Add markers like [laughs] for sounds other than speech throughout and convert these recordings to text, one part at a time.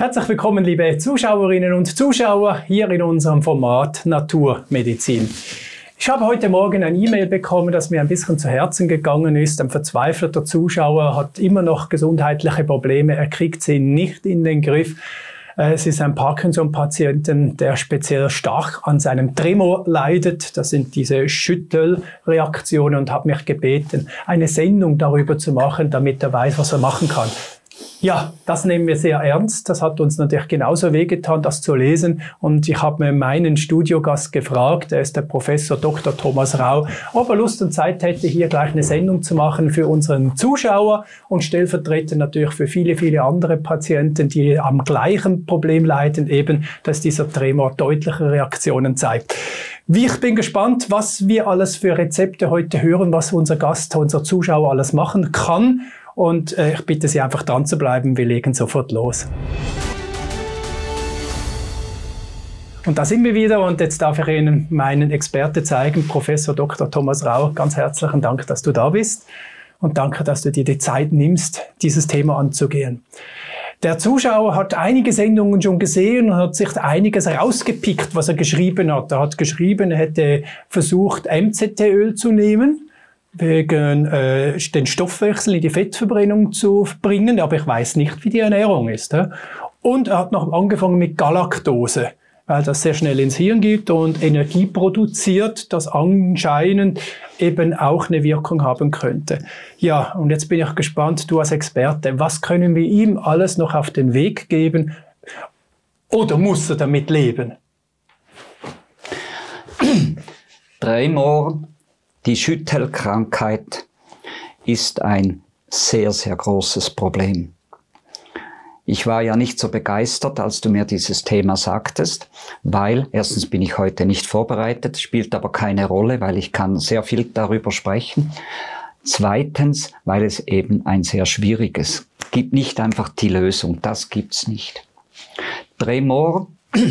Herzlich willkommen, liebe Zuschauerinnen und Zuschauer, hier in unserem Format Naturmedizin. Ich habe heute Morgen ein E-Mail bekommen, das mir ein bisschen zu Herzen gegangen ist. Ein verzweifelter Zuschauer hat immer noch gesundheitliche Probleme, er kriegt sie nicht in den Griff. Äh, es ist ein Parkinson-Patienten, der speziell stark an seinem Tremor leidet. Das sind diese Schüttelreaktionen und hat mich gebeten, eine Sendung darüber zu machen, damit er weiß, was er machen kann. Ja, das nehmen wir sehr ernst. Das hat uns natürlich genauso wehgetan, das zu lesen. Und ich habe mir meinen Studiogast gefragt, er ist der Professor Dr. Thomas Rau, ob er Lust und Zeit hätte, hier gleich eine Sendung zu machen für unseren Zuschauer und stellvertretend natürlich für viele, viele andere Patienten, die am gleichen Problem leiden, eben, dass dieser Tremor deutliche Reaktionen zeigt. Ich bin gespannt, was wir alles für Rezepte heute hören, was unser Gast, unser Zuschauer alles machen kann. Und äh, ich bitte Sie einfach dran zu bleiben. Wir legen sofort los. Und da sind wir wieder und jetzt darf ich Ihnen meinen Experte zeigen, Professor Dr. Thomas Rau. Ganz herzlichen Dank, dass du da bist und danke, dass du dir die Zeit nimmst, dieses Thema anzugehen. Der Zuschauer hat einige Sendungen schon gesehen und hat sich einiges rausgepickt, was er geschrieben hat. Er hat geschrieben, er hätte versucht, MCT-Öl zu nehmen wegen äh, den Stoffwechsel in die Fettverbrennung zu bringen, aber ich weiß nicht, wie die Ernährung ist. Ja? Und er hat noch angefangen mit Galaktose, weil das sehr schnell ins Hirn geht und Energie produziert, das anscheinend eben auch eine Wirkung haben könnte. Ja, und jetzt bin ich gespannt, du als Experte, was können wir ihm alles noch auf den Weg geben? Oder muss er damit leben? Dreimal die Schüttelkrankheit ist ein sehr, sehr großes Problem. Ich war ja nicht so begeistert, als du mir dieses Thema sagtest, weil erstens bin ich heute nicht vorbereitet, spielt aber keine Rolle, weil ich kann sehr viel darüber sprechen. Zweitens, weil es eben ein sehr schwieriges gibt nicht einfach die Lösung, das gibt's nicht. Tremor [clears throat]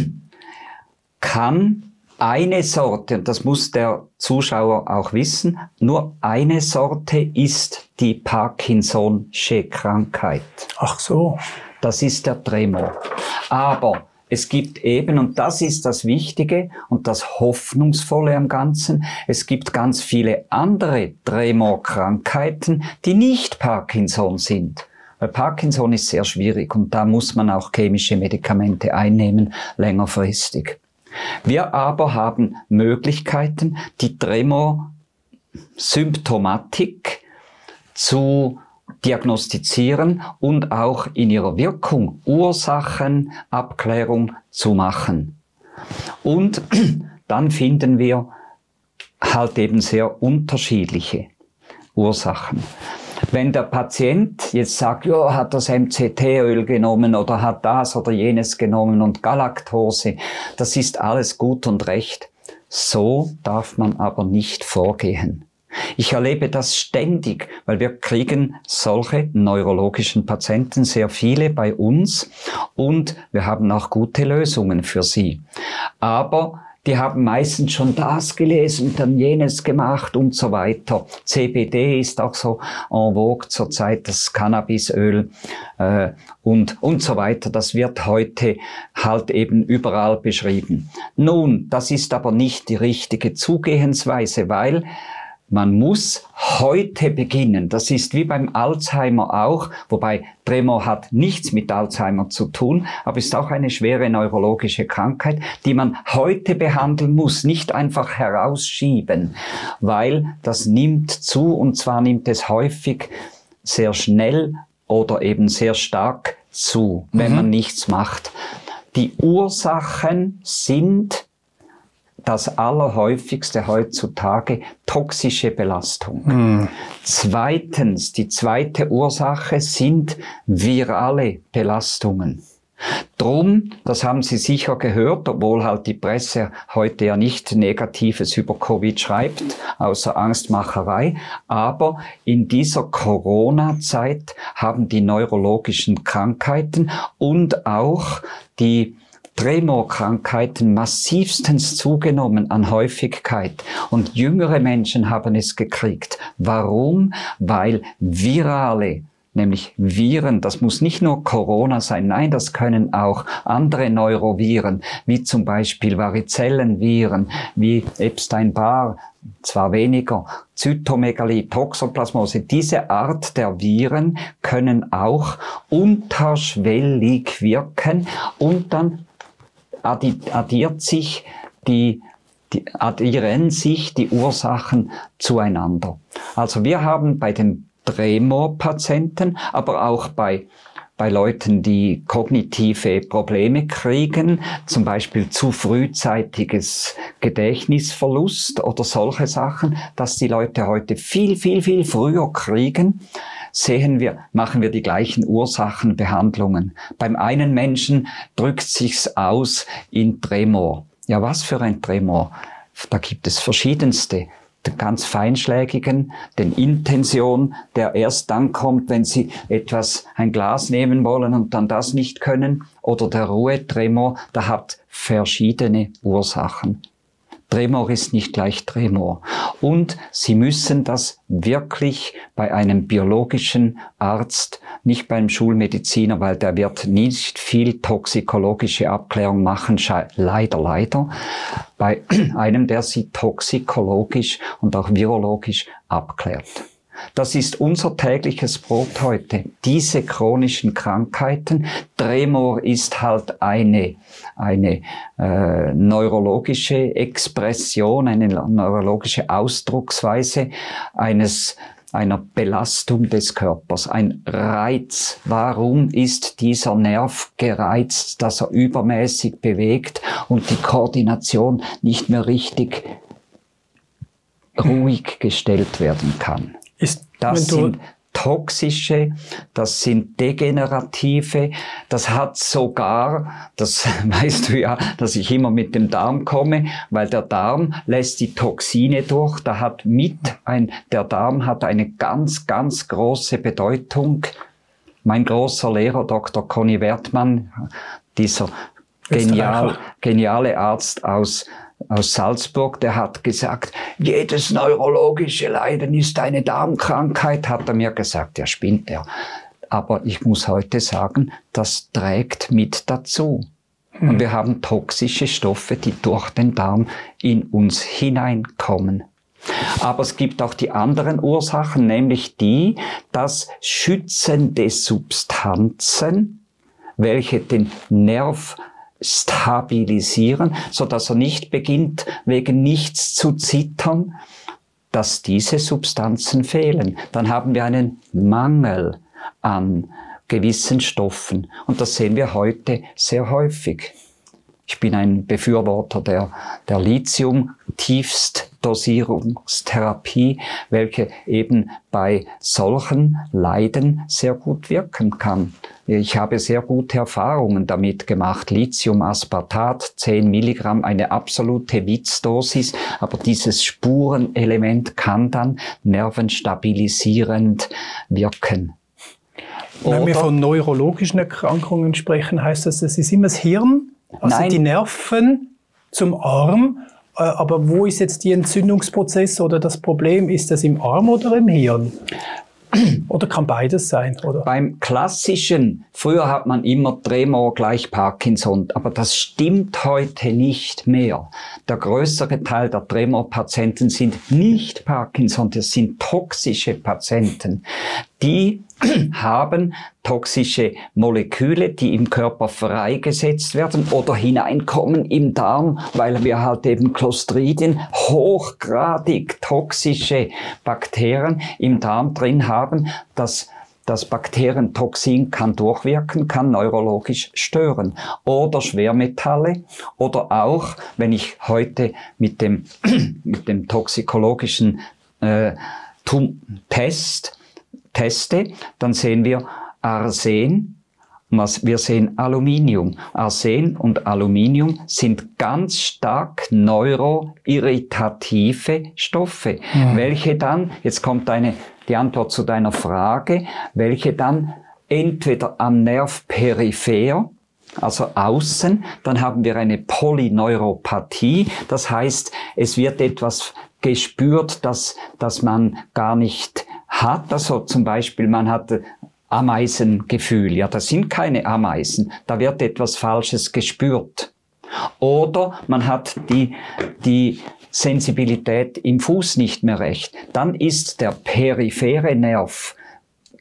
kann eine Sorte, und das muss der Zuschauer auch wissen, nur eine Sorte ist die Parkinson'sche Krankheit. Ach so. Das ist der Tremor. Aber es gibt eben, und das ist das Wichtige und das Hoffnungsvolle am Ganzen, es gibt ganz viele andere Tremorkrankheiten, die nicht Parkinson sind. Weil Parkinson ist sehr schwierig und da muss man auch chemische Medikamente einnehmen, längerfristig. Wir aber haben Möglichkeiten, die Tremor-Symptomatik zu diagnostizieren und auch in ihrer Wirkung Ursachenabklärung zu machen. Und [clears throat] dann finden wir halt eben sehr unterschiedliche Ursachen. Wenn der Patient jetzt sagt, ja, hat das MCT-Öl genommen oder hat das oder jenes genommen und Galaktose, das ist alles gut und recht. So darf man aber nicht vorgehen. Ich erlebe das ständig, weil wir kriegen solche neurologischen Patienten sehr viele bei uns und wir haben auch gute Lösungen für sie. Aber die haben meistens schon das gelesen, dann jenes gemacht und so weiter. CBD ist auch so en vogue zurzeit, das Cannabisöl äh, und, und so weiter. Das wird heute halt eben überall beschrieben. Nun, das ist aber nicht die richtige Zugehensweise, weil man muss heute beginnen. Das ist wie beim Alzheimer auch, wobei Tremor hat nichts mit Alzheimer zu tun, aber ist auch eine schwere neurologische Krankheit, die man heute behandeln muss, nicht einfach herausschieben, weil das nimmt zu und zwar nimmt es häufig sehr schnell oder eben sehr stark zu, wenn mhm. man nichts macht. Die Ursachen sind das allerhäufigste heutzutage toxische Belastung. Mhm. Zweitens, die zweite Ursache sind virale Belastungen. Drum, das haben Sie sicher gehört, obwohl halt die Presse heute ja nicht Negatives über Covid schreibt, außer Angstmacherei, aber in dieser Corona-Zeit haben die neurologischen Krankheiten und auch die Tremorkrankheiten massivstens zugenommen an Häufigkeit und jüngere Menschen haben es gekriegt. Warum? Weil virale nämlich Viren. Das muss nicht nur Corona sein, nein, das können auch andere Neuroviren, wie zum Beispiel Varizellenviren, wie Epstein-Barr, zwar weniger, Zytomegalie, Toxoplasmose. Diese Art der Viren können auch unterschwellig wirken und dann addiert sich die die addieren sich die Ursachen zueinander. Also wir haben bei den Tremor-Patienten, aber auch bei bei Leuten, die kognitive Probleme kriegen, zum Beispiel zu frühzeitiges Gedächtnisverlust oder solche Sachen, dass die Leute heute viel, viel, viel früher kriegen, sehen wir, machen wir die gleichen Ursachenbehandlungen. Beim einen Menschen drückt sich's aus in Tremor. Ja, was für ein Tremor? Da gibt es verschiedenste den ganz feinschlägigen, den Intention, der erst dann kommt, wenn Sie etwas, ein Glas nehmen wollen und dann das nicht können, oder der Ruhetremor, der hat verschiedene Ursachen. Tremor ist nicht gleich Tremor. Und Sie müssen das wirklich bei einem biologischen Arzt, nicht beim Schulmediziner, weil der wird nicht viel toxikologische Abklärung machen, leider, leider, bei [clears throat] einem, der Sie toxikologisch und auch virologisch abklärt. Das ist unser tägliches Brot heute. Diese chronischen Krankheiten. Tremor ist halt eine, eine äh, neurologische Expression, eine neurologische Ausdrucksweise eines einer Belastung des Körpers, ein Reiz. Warum ist dieser Nerv gereizt, dass er übermäßig bewegt und die Koordination nicht mehr richtig ruhig gestellt werden kann? Ist, das sind toxische, das sind degenerative, das hat sogar, das [laughs] weißt du ja, dass ich immer mit dem Darm komme, weil der Darm lässt die Toxine durch, da hat mit ein, der Darm hat eine ganz, ganz große Bedeutung. Mein großer Lehrer, Dr. Conny Wertmann, dieser genial, geniale Arzt aus aus Salzburg, der hat gesagt, jedes neurologische Leiden ist eine Darmkrankheit, hat er mir gesagt, ja spinnt er. Aber ich muss heute sagen, das trägt mit dazu. Und hm. wir haben toxische Stoffe, die durch den Darm in uns hineinkommen. Aber es gibt auch die anderen Ursachen, nämlich die, dass schützende Substanzen, welche den Nerv stabilisieren, so dass er nicht beginnt, wegen nichts zu zittern, dass diese Substanzen fehlen. Dann haben wir einen Mangel an gewissen Stoffen. Und das sehen wir heute sehr häufig. Ich bin ein Befürworter der, der Lithium-Tiefstdosierungstherapie, welche eben bei solchen Leiden sehr gut wirken kann. Ich habe sehr gute Erfahrungen damit gemacht. Lithium-Aspartat, 10 Milligramm, eine absolute Witzdosis, aber dieses Spurenelement kann dann nervenstabilisierend wirken. Wenn wir von neurologischen Erkrankungen sprechen, heißt das, es ist immer das Hirn, also Nein. die Nerven zum Arm. Äh, aber wo ist jetzt die Entzündungsprozess oder das Problem? Ist das im Arm oder im Hirn? Oder kann beides sein, oder? Beim klassischen, früher hat man immer Tremor gleich Parkinson, aber das stimmt heute nicht mehr. Der größere Teil der Tremor-Patienten sind nicht Parkinson, das sind toxische Patienten. Die [clears throat] haben toxische Moleküle, die im Körper freigesetzt werden oder hineinkommen im Darm, weil wir halt eben Clostridien, hochgradig toxische Bakterien im Darm drin haben, das das Bakterientoxin kann durchwirken, kann neurologisch stören. Oder Schwermetalle. Oder auch, wenn ich heute mit dem, [clears throat] mit dem toxikologischen äh, Test teste, dann sehen wir Arsen, wir sehen Aluminium. Arsen und Aluminium sind ganz stark neuroirritative Stoffe, mhm. welche dann, jetzt kommt eine, die Antwort zu deiner Frage, welche dann entweder am Nerv peripher, also außen, dann haben wir eine Polyneuropathie, das heißt, es wird etwas gespürt, dass, dass man gar nicht hat. Also zum Beispiel, man hat Ameisengefühl. Ja, das sind keine Ameisen. Da wird etwas Falsches gespürt. Oder man hat die, die Sensibilität im Fuß nicht mehr recht. Dann ist der periphere Nerv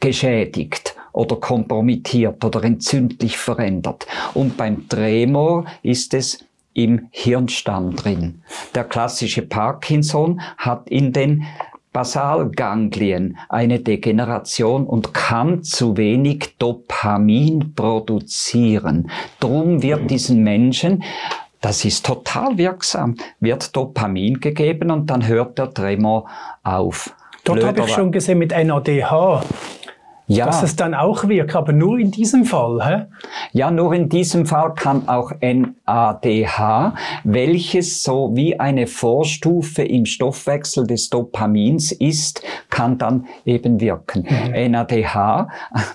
geschädigt oder kompromittiert oder entzündlich verändert. Und beim Tremor ist es im Hirnstamm drin. Der klassische Parkinson hat in den Basalganglien eine Degeneration und kann zu wenig Dopamin produzieren. Drum wird diesen Menschen das ist total wirksam. Wird Dopamin gegeben und dann hört der Tremor auf. Dort habe ich schon gesehen mit NADH ja. dass es dann auch wirkt, aber nur in diesem Fall. Hä? Ja, nur in diesem Fall kann auch NADH, welches so wie eine Vorstufe im Stoffwechsel des Dopamins ist, kann dann eben wirken. Mhm. NADH,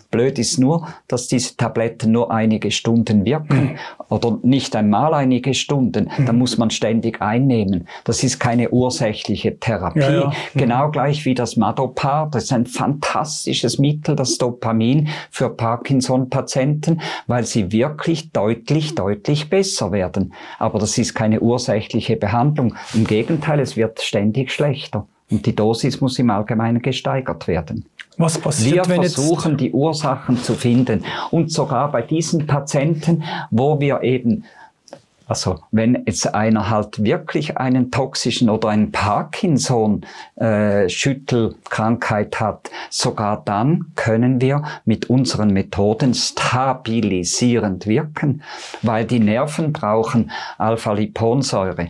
blöd ist nur, dass diese Tabletten nur einige Stunden wirken mhm. oder nicht einmal einige Stunden. Mhm. Da muss man ständig einnehmen. Das ist keine ursächliche Therapie. Ja, ja. Mhm. Genau gleich wie das Madopar, das ist ein fantastisches Mittel, das Dopamin für Parkinson-Patienten, weil sie wirklich deutlich, deutlich besser werden. Aber das ist keine ursächliche Behandlung. Im Gegenteil, es wird ständig schlechter. Und die Dosis muss im Allgemeinen gesteigert werden. Was passiert, wir versuchen, die Ursachen zu finden. Und sogar bei diesen Patienten, wo wir eben also wenn jetzt einer halt wirklich einen toxischen oder einen Parkinson-Schüttelkrankheit äh, hat, sogar dann können wir mit unseren Methoden stabilisierend wirken, weil die Nerven brauchen Alpha-Liponsäure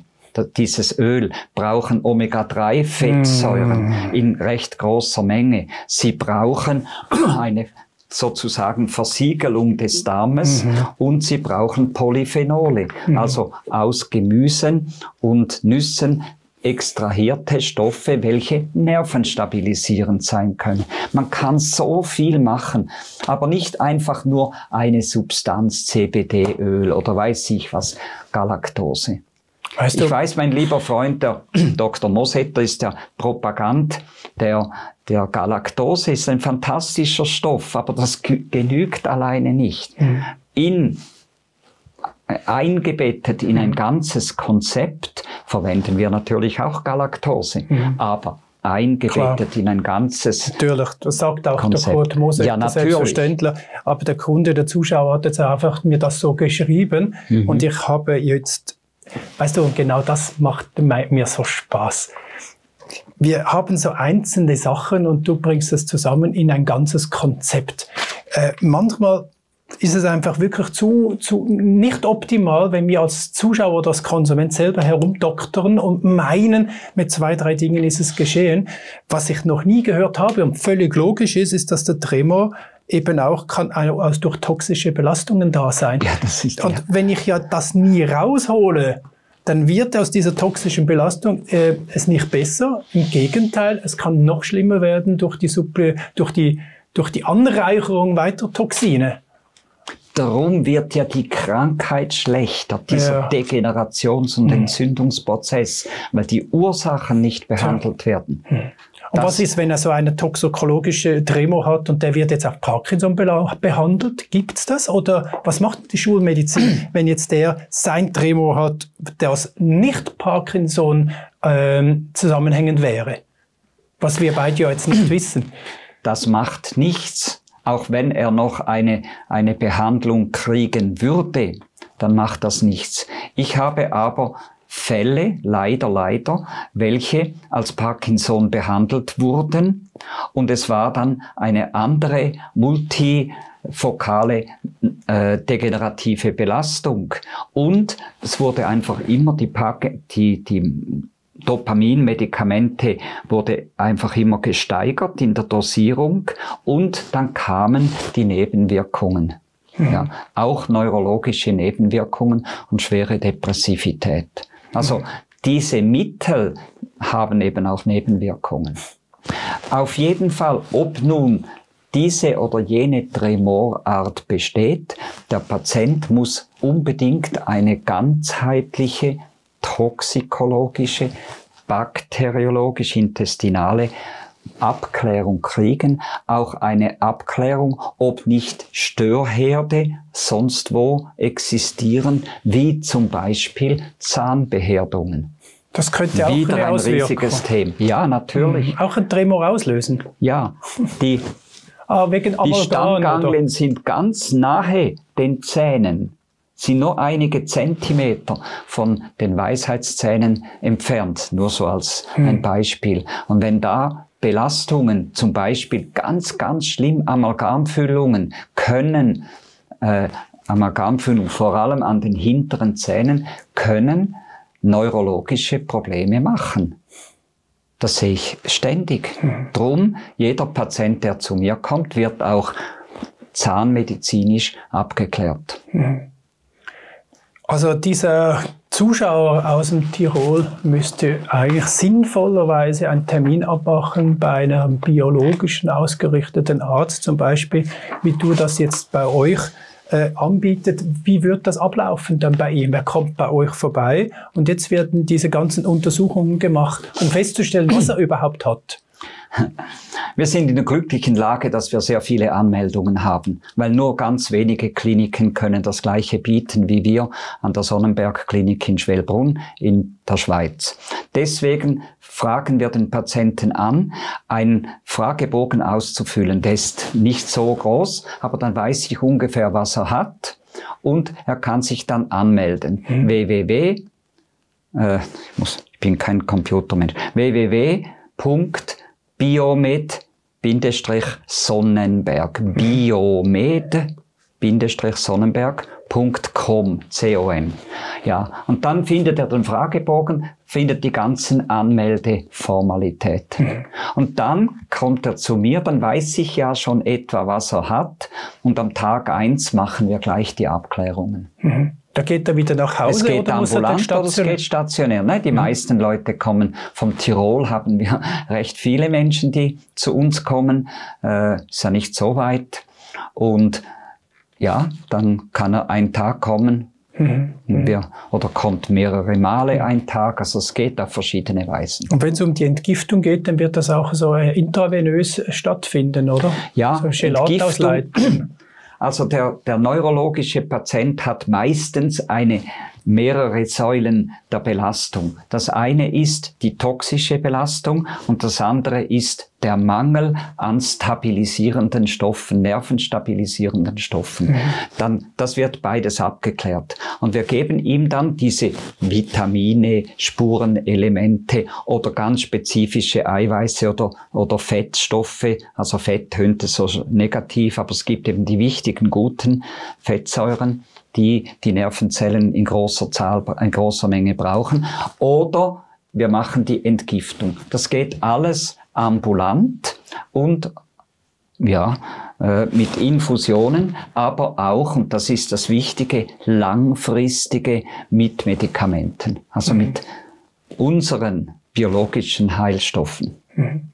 dieses Öl brauchen Omega-3-Fettsäuren mm. in recht großer Menge. Sie brauchen eine sozusagen Versiegelung des Darmes mhm. und sie brauchen Polyphenole, mhm. also aus Gemüsen und Nüssen extrahierte Stoffe, welche nervenstabilisierend sein können. Man kann so viel machen, aber nicht einfach nur eine Substanz, CBD-Öl oder weiß ich was, Galaktose. Weißt du? Ich weiß, mein lieber Freund, der [clears throat] Dr. Mosetter ist der Propagand der, der Galaktose, ist ein fantastischer Stoff, aber das genügt alleine nicht. Mhm. In äh, eingebettet in ein ganzes Konzept verwenden wir natürlich auch Galaktose, mhm. aber eingebettet Klar. in ein ganzes Natürlich, das sagt auch Konzept. der Kurt Moser, ja, selbstverständlich. Aber der Kunde, der Zuschauer hat jetzt einfach mir das so geschrieben mhm. und ich habe jetzt Weißt du, genau das macht mir so Spaß. Wir haben so einzelne Sachen und du bringst es zusammen in ein ganzes Konzept. Äh, manchmal ist es einfach wirklich zu, zu nicht optimal, wenn wir als Zuschauer oder als Konsument selber herumdoktern und meinen, mit zwei, drei Dingen ist es geschehen. Was ich noch nie gehört habe und völlig logisch ist, ist, dass der Tremor eben auch kann aus durch toxische Belastungen da sein. Ja, das ist, Und ja. wenn ich ja das nie raushole, dann wird aus dieser toxischen Belastung äh, es nicht besser. Im Gegenteil, es kann noch schlimmer werden durch die, Suppe, durch die, durch die Anreicherung weiter Toxine. Darum wird ja die Krankheit schlechter, dieser ja. Degenerations- und hm. Entzündungsprozess, weil die Ursachen nicht behandelt werden. Hm. Und das was ist, wenn er so eine toxikologische Tremor hat und der wird jetzt auf Parkinson behandelt? Gibt's das? Oder was macht die Schulmedizin, [clears throat] wenn jetzt der sein Tremor hat, der aus nicht Parkinson ähm, zusammenhängend wäre? Was wir beide ja jetzt nicht [clears throat] wissen. Das macht nichts. Auch wenn er noch eine, eine Behandlung kriegen würde, dann macht das nichts. Ich habe aber Fälle, leider, leider, welche als Parkinson behandelt wurden. Und es war dann eine andere multifokale äh, degenerative Belastung. Und es wurde einfach immer die, die, die Dopamin-Medikamente wurde einfach immer gesteigert in der Dosierung und dann kamen die Nebenwirkungen. Mhm. Ja, auch neurologische Nebenwirkungen und schwere Depressivität. Also diese Mittel haben eben auch Nebenwirkungen. Auf jeden Fall, ob nun diese oder jene Tremorart besteht, der Patient muss unbedingt eine ganzheitliche toxikologische, bakteriologisch-intestinale Abklärung kriegen, auch eine Abklärung, ob nicht Störherde sonst wo existieren, wie zum Beispiel Zahnbeherdungen. Das könnte auch Wieder ein riesiges Thema. Ja, natürlich. Mhm. Auch ein Tremor auslösen. Ja, die, ah, wegen die Stammganglien sind ganz nahe den Zähnen sind nur einige Zentimeter von den Weisheitszähnen entfernt, nur so als hm. ein Beispiel. Und wenn da Belastungen, zum Beispiel ganz, ganz schlimm Amalgamfüllungen, können, äh, Amalgamfüllungen vor allem an den hinteren Zähnen, können neurologische Probleme machen. Das sehe ich ständig. Drum, jeder Patient, der zu mir kommt, wird auch zahnmedizinisch abgeklärt. Also dieser Zuschauer aus dem Tirol müsste eigentlich sinnvollerweise einen Termin abmachen bei einem biologischen ausgerichteten Arzt zum Beispiel, wie du das jetzt bei euch äh, anbietet. Wie wird das ablaufen dann bei ihm? Er kommt bei euch vorbei und jetzt werden diese ganzen Untersuchungen gemacht, um festzustellen, was er überhaupt hat. Wir sind in der glücklichen Lage, dass wir sehr viele Anmeldungen haben, weil nur ganz wenige Kliniken können das Gleiche bieten wie wir an der Sonnenberg Klinik in Schwelbrunn in der Schweiz. Deswegen fragen wir den Patienten an, einen Fragebogen auszufüllen. Der ist nicht so groß, aber dann weiß ich ungefähr, was er hat und er kann sich dann anmelden. Mhm. www, äh, ich, muss, ich bin kein Computermensch, www biomed-sonnenberg. Biomed-sonnenberg.com, C-O-M. Ja, und dann findet er den Fragebogen, findet die ganzen Anmeldeformalitäten. Und dann kommt er zu mir, dann weiß ich ja schon etwa, was er hat. Und am Tag eins machen wir gleich die Abklärungen. Mhm. Da geht er wieder nach Hause es geht oder ambulant oder es geht stationär. Nein, die mhm. meisten Leute kommen vom Tirol, haben wir [laughs] recht viele Menschen, die zu uns kommen. Äh, ist ja nicht so weit. Und ja, dann kann er einen Tag kommen, Mhm. Wir, oder kommt mehrere Male ein Tag, also es geht auf verschiedene Weisen. Und wenn es um die Entgiftung geht, dann wird das auch so intravenös stattfinden, oder? Ja, so Entgiftung, also der, der neurologische Patient hat meistens eine mehrere Säulen der Belastung. Das eine ist die toxische Belastung und das andere ist der Mangel an stabilisierenden Stoffen, nervenstabilisierenden Stoffen. Mhm. Dann, das wird beides abgeklärt. Und wir geben ihm dann diese Vitamine, Spurenelemente oder ganz spezifische Eiweiße oder, oder Fettstoffe. Also Fett tönt so negativ, aber es gibt eben die wichtigen, guten Fettsäuren die die Nervenzellen in großer Zahl, in großer Menge brauchen. Oder wir machen die Entgiftung. Das geht alles ambulant und ja, äh, mit Infusionen, aber auch, und das ist das Wichtige, langfristige mit Medikamenten, also mhm. mit unseren biologischen Heilstoffen. Mhm.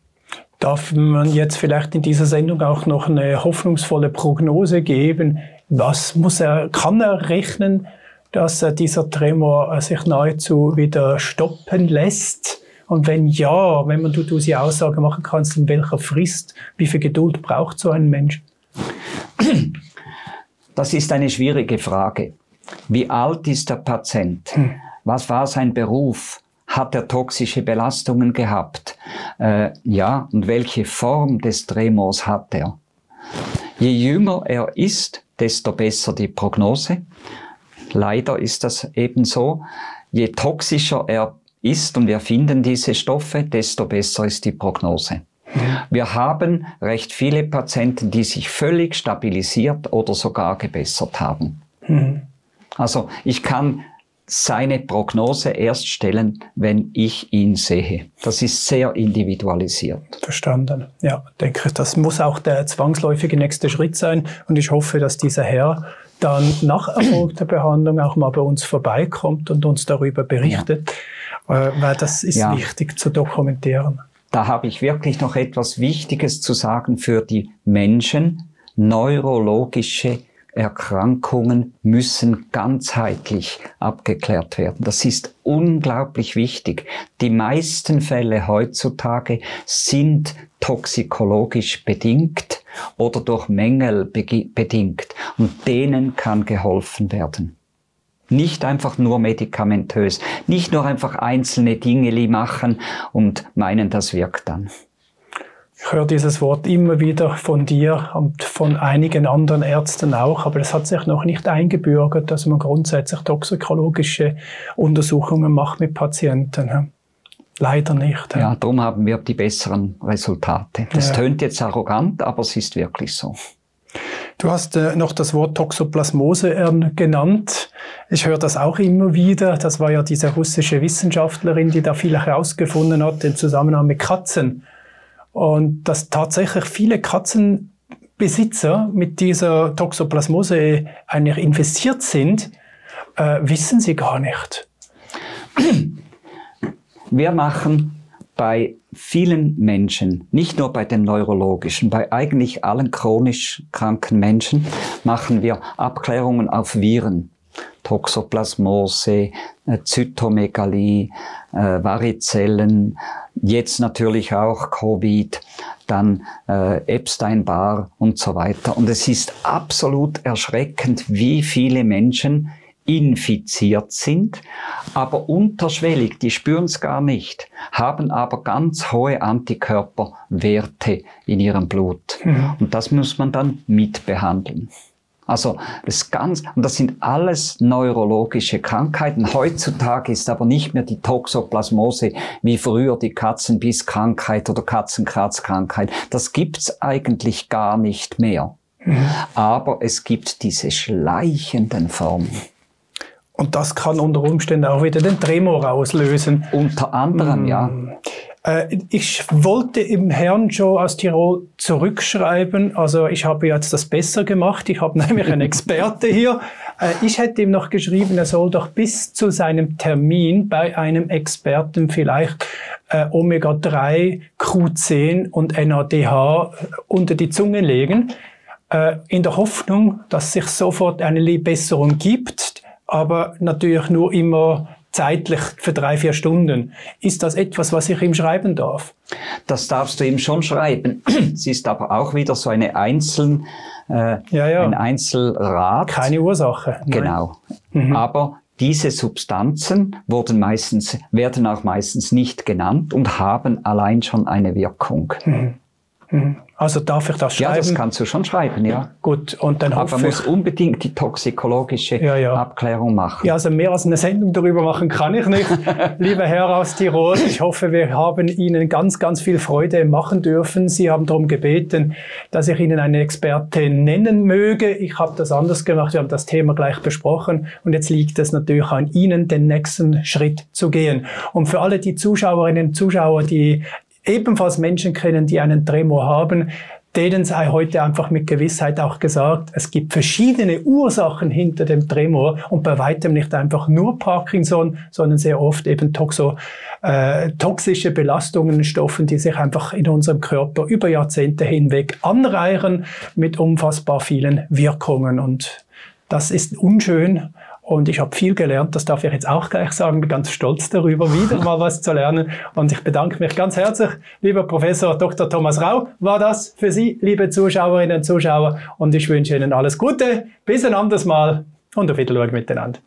Darf man jetzt vielleicht in dieser Sendung auch noch eine hoffnungsvolle Prognose geben? Was muss er, kann er rechnen, dass äh, dieser Tremor äh, sich nahezu wieder stoppen lässt? Und wenn ja, wenn man du diese Aussage machen kannst, in welcher Frist, wie viel Geduld braucht so ein Mensch? Das ist eine schwierige Frage. Wie alt ist der Patient? Hm. Was war sein Beruf? Hat er toxische Belastungen gehabt? Äh, ja, und welche Form des Tremors hat er? Je jünger er ist, desto besser die Prognose. Leider ist das eben so. Je toxischer er ist und wir finden diese Stoffe, desto besser ist die Prognose. Wir haben recht viele Patienten, die sich völlig stabilisiert oder sogar gebessert haben. Mhm. Also ich kann seine Prognose erst stellen, wenn ich ihn sehe. Das ist sehr individualisiert. Verstanden. Ja, denke ich, das muss auch der zwangsläufige nächste Schritt sein. Und ich hoffe, dass dieser Herr dann nach erfolgter Behandlung auch mal bei uns vorbeikommt und uns darüber berichtet, ja. Äh, weil das ist ja. wichtig zu dokumentieren. Da habe ich wirklich noch etwas Wichtiges zu sagen für die Menschen, neurologische Erkrankungen müssen ganzheitlich abgeklärt werden. Das ist unglaublich wichtig. Die meisten Fälle heutzutage sind toxikologisch bedingt oder durch Mängel bedingt und denen kann geholfen werden. Nicht einfach nur medikamentös, nicht nur einfach einzelne Dinge machen und meinen, das wirkt dann. Ich höre dieses Wort immer wieder von dir und von einigen anderen Ärzten auch, aber es hat sich noch nicht eingebürgert, dass man grundsätzlich toxikologische Untersuchungen macht mit Patienten. Leider nicht. Ja, darum haben wir die besseren Resultate. Das ja. tönt jetzt arrogant, aber es ist wirklich so. Du hast äh, noch das Wort Toxoplasmose äh, genannt. Ich höre das auch immer wieder. Das war ja diese russische Wissenschaftlerin, die da viel herausgefunden hat im Zusammenhang mit Katzen. Und dass tatsächlich viele Katzenbesitzer mit dieser Toxoplasmose eigentlich investiert sind, äh, wissen sie gar nicht. Wir machen bei vielen Menschen, nicht nur bei den neurologischen, bei eigentlich allen chronisch kranken Menschen, machen wir Abklärungen auf Viren. Toxoplasmose, äh, Zytomegalie, äh, Varizellen, jetzt natürlich auch Covid, dann äh, Epstein-Barr und so weiter. Und es ist absolut erschreckend, wie viele Menschen infiziert sind, aber unterschwellig, die spüren es gar nicht, haben aber ganz hohe Antikörperwerte in ihrem Blut. Mhm. Und das muss man dann mitbehandeln. Also das ganz, und das sind alles neurologische Krankheiten. Heutzutage ist aber nicht mehr die Toxoplasmose wie früher die Katzenbisskrankheit oder Katzenkratzkrankheit. Das gibt's eigentlich gar nicht mehr. Mhm. Aber es gibt diese schleichenden Formen. Und das kann unter Umständen auch wieder den Tremor auslösen. Unter anderem, mm. ja. Äh, ich wollte im Herrn Joe aus Tirol zurückschreiben. Also ich habe jetzt das besser gemacht. Ich habe [laughs] nämlich einen Experte hier. Äh, ich hätte ihm noch geschrieben, er soll doch bis zu seinem Termin bei einem Experten vielleicht äh, Omega-3, Q10 und NADH unter die Zunge legen. In der Hoffnung, dass sich sofort eine Besserung gibt, aber natürlich nur immer zeitlich für drei, vier Stunden. Ist das etwas, was ich ihm schreiben darf? Das darfst du ihm schon schreiben. [clears throat] es ist aber auch wieder so eine Einzel, äh, ja, ja. ein Einzelrat. Keine Ursache. Genau. Mhm. Aber diese Substanzen wurden meistens, werden auch meistens nicht genannt und haben allein schon eine Wirkung. Mhm. Mhm. Also darf ich das schreiben? Ja, das kannst du schon schreiben, ja. Gut, und dann Aber man muss unbedingt die toxikologische ja, ja. Abklärung machen. Ja, also mehr als eine Sendung darüber machen kann ich nicht. [laughs] Lieber Herr aus Tirol, ich hoffe, wir haben Ihnen ganz, ganz viel Freude machen dürfen. Sie haben darum gebeten, dass ich Ihnen eine Expertin nennen möge. Ich habe das anders gemacht, wir haben das Thema gleich besprochen und jetzt liegt es natürlich an Ihnen, den nächsten Schritt zu gehen. Und für alle die Zuschauerinnen und Zuschauer, die ebenfalls Menschen kennen, die einen Tremor haben, denen sei heute einfach mit Gewissheit auch gesagt, es gibt verschiedene Ursachen hinter dem Tremor und bei weitem nicht einfach nur Parkinson, sondern sehr oft eben toxo, äh, toxische Belastungen, Stoffen, die sich einfach in unserem Körper über Jahrzehnte hinweg anreichern mit unfassbar vielen Wirkungen. Und das ist unschön und ich habe viel gelernt, das darf ich jetzt auch gleich sagen, bin ganz stolz darüber, wieder mal was zu lernen. Und ich bedanke mich ganz herzlich, lieber Professor Dr. Thomas Rau, war das für Sie, liebe Zuschauerinnen und Zuschauer. Und ich wünsche Ihnen alles Gute, bis ein anderes Mal und auf Wiedersehen miteinander.